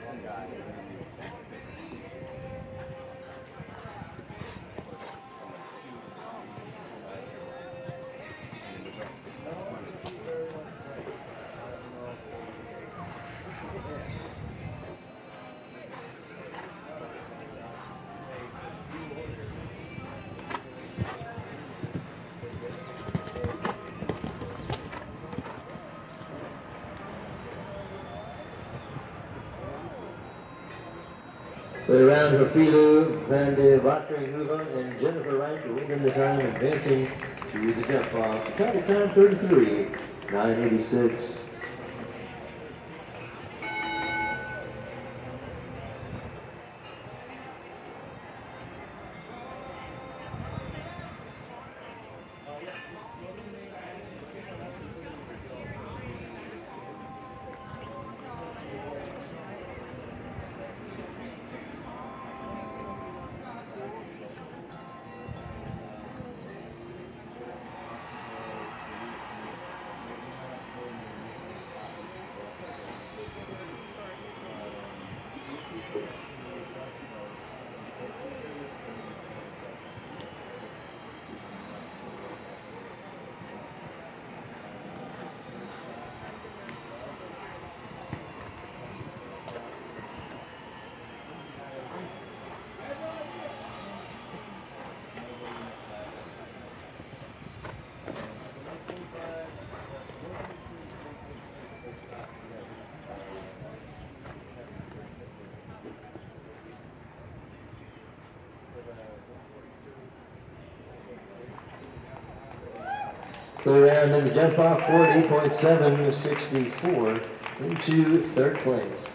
999. So around Herfilu, Van de Wateringhoeve, and Jennifer Wright will win the time, advancing to the jump off. Total time 33, 986. Third round in the jump off, 40.764 into third place.